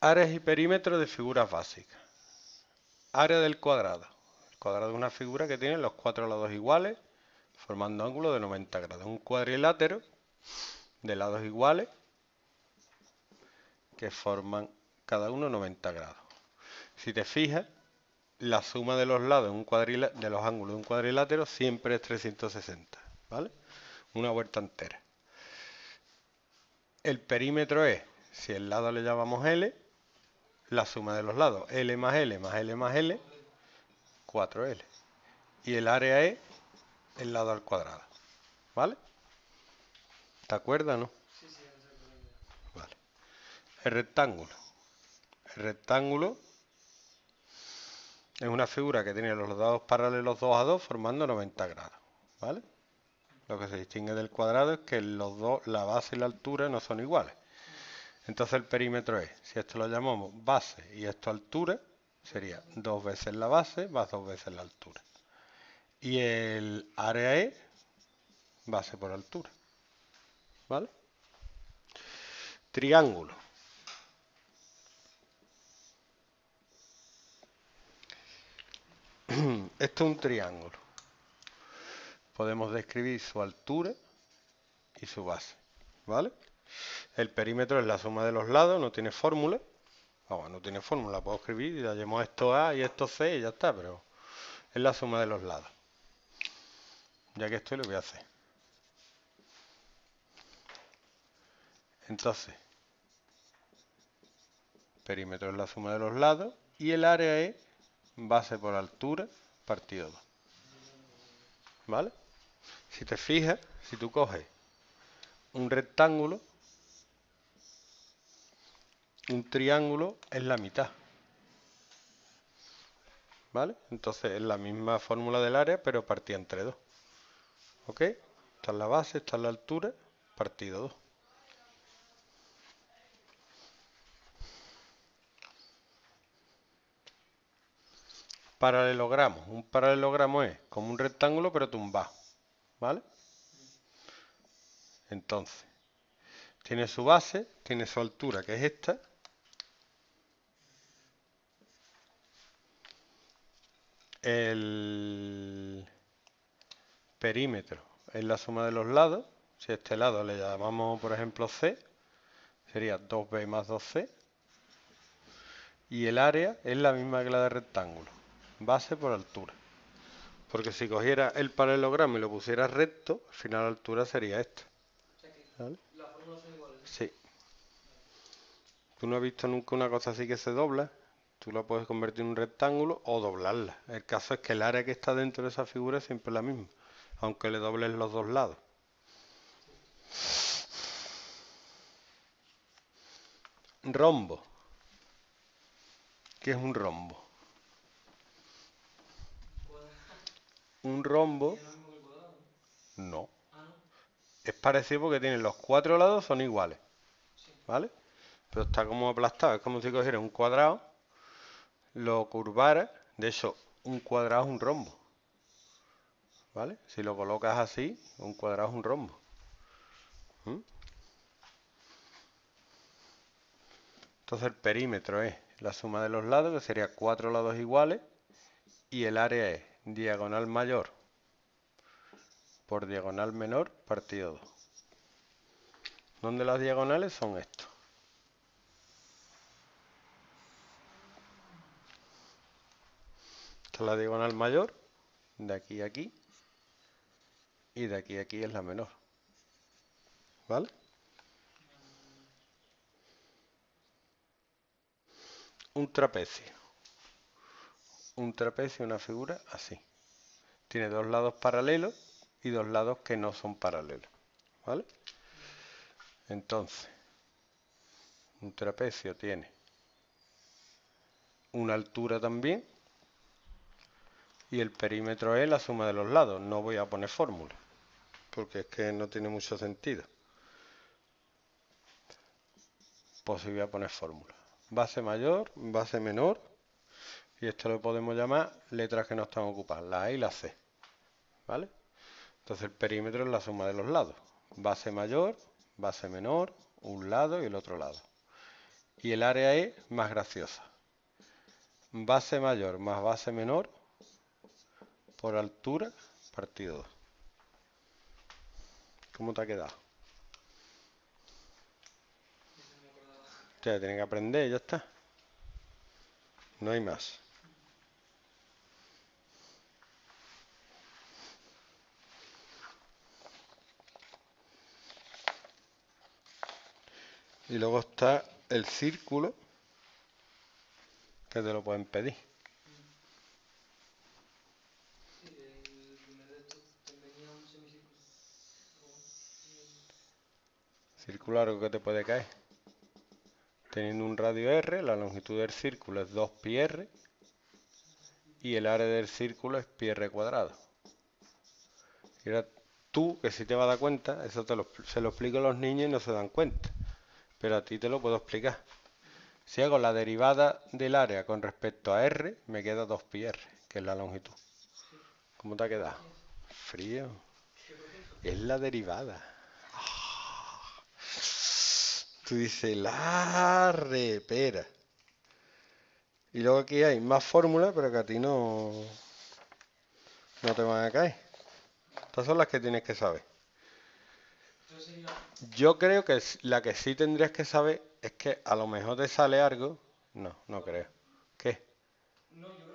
Áreas y perímetros de figuras básicas. Área del cuadrado. El cuadrado es una figura que tiene los cuatro lados iguales, formando ángulo de 90 grados. Un cuadrilátero de lados iguales que forman cada uno 90 grados. Si te fijas, la suma de los lados un de los ángulos de un cuadrilátero siempre es 360, ¿vale? Una vuelta entera. El perímetro es, si el lado le llamamos L, la suma de los lados, L más L más L más L, 4L. Y el área es el lado al cuadrado, ¿vale? ¿Te acuerdas, no? Sí, sí, Vale. El rectángulo. El rectángulo es una figura que tiene los lados paralelos 2 a 2 formando 90 grados, ¿vale? Lo que se distingue del cuadrado es que los dos, la base y la altura no son iguales. Entonces el perímetro es, si esto lo llamamos base y esto altura, sería dos veces la base más dos veces la altura. Y el área es base por altura. ¿Vale? Triángulo. Esto es un triángulo. Podemos describir su altura y su base. ¿Vale? El perímetro es la suma de los lados, no tiene fórmula. Vamos, no tiene fórmula, puedo escribir y le esto A y esto C y ya está, pero es la suma de los lados. Ya que estoy lo voy a hacer. Entonces, perímetro es la suma de los lados y el área es base por altura partido 2. ¿Vale? Si te fijas, si tú coges un rectángulo, un triángulo es la mitad. ¿Vale? Entonces es la misma fórmula del área, pero partida entre 2. ¿Ok? Esta es la base, esta es la altura, partido 2. Paralelogramo. Un paralelogramo es como un rectángulo pero tumbado. ¿Vale? Entonces, tiene su base, tiene su altura que es esta. El perímetro es la suma de los lados. Si a este lado le llamamos, por ejemplo, C, sería 2B más 2C. Y el área es la misma que la de rectángulo base por altura. Porque si cogiera el paralelogramo y lo pusiera recto, al final la altura sería esta. ¿Vale? Las fórmulas son iguales. Sí. Tú no has visto nunca una cosa así que se dobla. Tú la puedes convertir en un rectángulo o doblarla. El caso es que el área que está dentro de esa figura es siempre la misma, aunque le dobles los dos lados. Rombo. ¿Qué es un rombo? un rombo... No. Es parecido porque tiene los cuatro lados son iguales. ¿Vale? Pero está como aplastado. Es como si cogiera un cuadrado, lo curvara. De hecho, un cuadrado es un rombo. ¿Vale? Si lo colocas así, un cuadrado es un rombo. ¿Mm? Entonces el perímetro es la suma de los lados, que sería cuatro lados iguales, y el área es diagonal mayor por diagonal menor partido 2. Donde las diagonales son estos. Esta es la diagonal mayor, de aquí a aquí, y de aquí a aquí es la menor. ¿Vale? Un trapecio un trapecio, una figura así. Tiene dos lados paralelos y dos lados que no son paralelos. ¿Vale? Entonces, un trapecio tiene una altura también y el perímetro es la suma de los lados. No voy a poner fórmula porque es que no tiene mucho sentido. Pues voy a poner fórmula. Base mayor, base menor y esto lo podemos llamar letras que no están ocupadas, la A y la C. ¿Vale? Entonces el perímetro es la suma de los lados. Base mayor, base menor, un lado y el otro lado. y el área es más graciosa. Base mayor más base menor por altura partido 2. ¿Cómo te ha quedado? Ya, tienen que aprender, ya está. No hay más. Y luego está el círculo, que te lo pueden pedir. Círculo largo que te puede caer. Teniendo un radio R, la longitud del círculo es 2 pi r y el área del círculo es pi r cuadrado. Y tú, que si te vas a dar cuenta, eso te lo, se lo explico a los niños y no se dan cuenta pero a ti te lo puedo explicar. Si hago la derivada del área con respecto a r, me queda 2πr, que es la longitud. ¿Cómo te ha quedado? Frío. Es la derivada. Tú dices, la repera. Y luego aquí hay más fórmulas, pero que a ti no, no te van a caer. Estas son las que tienes que saber. Yo creo que la que sí tendrías que saber es que a lo mejor te sale algo. No, no creo. ¿Qué? No, yo